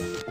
you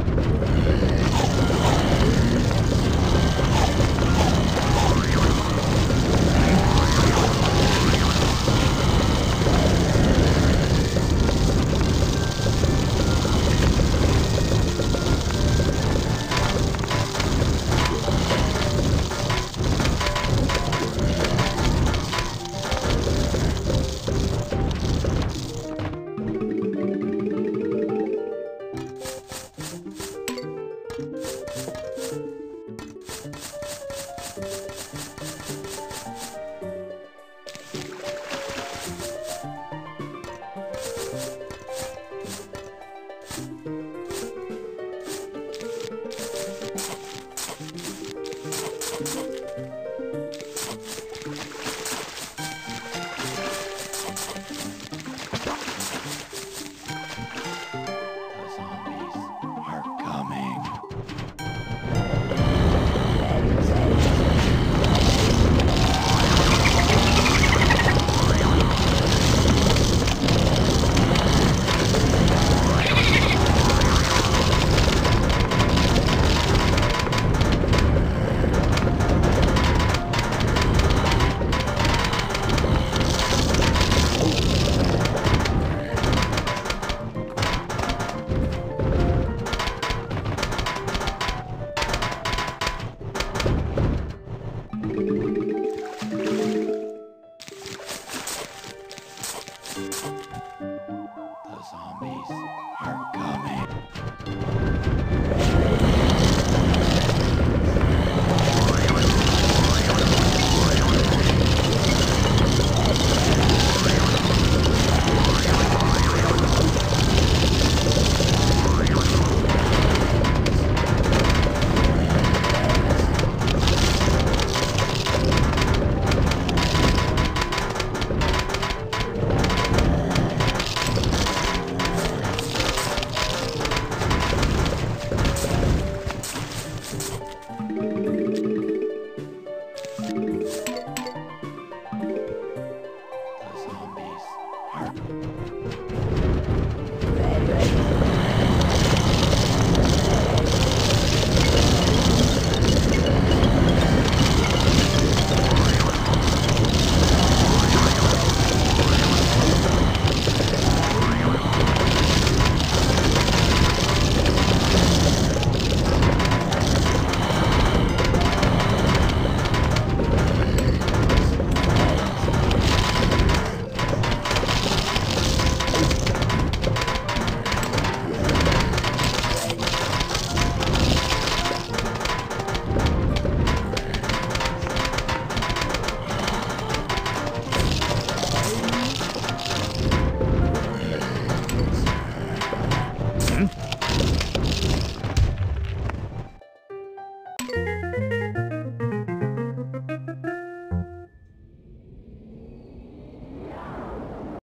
please.